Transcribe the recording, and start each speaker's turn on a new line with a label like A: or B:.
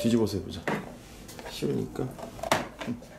A: 뒤집어서 해보자 쉬우니까 응.